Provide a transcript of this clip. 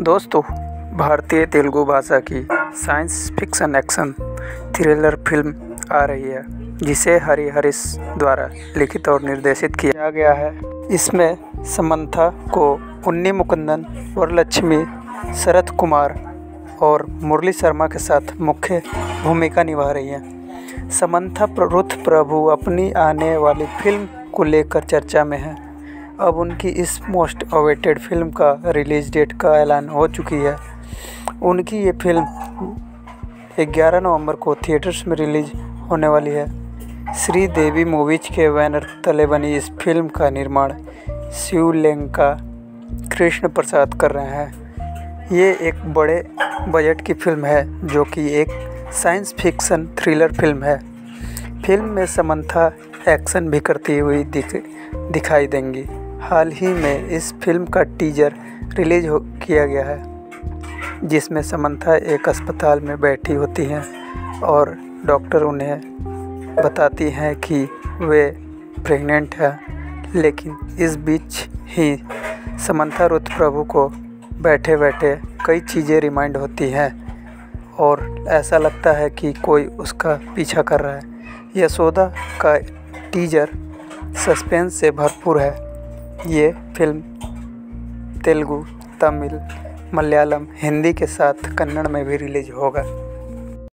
दोस्तों, भारतीय तेलुगु भाषा की science fiction action thriller film आ रही है, जिसे हरी हरीश द्वारा लिखित और निर्देशित किया गया है। इसमें समंथा को उन्नी मुकुंदन वरलक्ष्मी शरत कुमार और मुरली शर्मा के साथ मुख्य भूमिका निभा रही हैं। समंथा रुथ प्रभु अपनी आने वाली फ़िल्म को लेकर चर्चा में है। अब उनकी इस मोस्ट अवेटेड फ़िल्म का रिलीज़ डेट का ऐलान हो चुकी है। उनकी ये फ़िल्म 11 नवंबर को थिएटर्स में रिलीज़ होने वाली है। श्री देवी मूवीज़ के बैनर तले बनी इस फ़िल्म का निर्माण शिवलेंका कृष्ण प्रसाद कर रहे हैं। ये एक बड़े बजट की फ़िल्म है, जो कि एक साइंस फिक्शन थ्रिलर फ़िल्म है। फ़िल्म में समंथा एक्शन भी करती हुई दिख, दिखाई देंगी। हाल ही में इस फ़िल्म का टीजर रिलीज़ हो, किया गया है, जिसमें समंथा एक अस्पताल में बैठी होती हैं और डॉक्टर उन्हें बताती हैं कि वे प्रेग्नेंट हैं, लेकिन इस बीच ही समंथा रुथ प्रभु को बैठे बैठे कई चीज़ें रिमाइंड होती हैं और ऐसा लगता है कि कोई उसका पीछा कर रहा है। यशोदा का टीजर सस्पेंस से भरपूर है। ये फ़िल्म तेलुगु तमिल मलयालम हिंदी के साथ कन्नड़ में भी रिलीज़ होगा।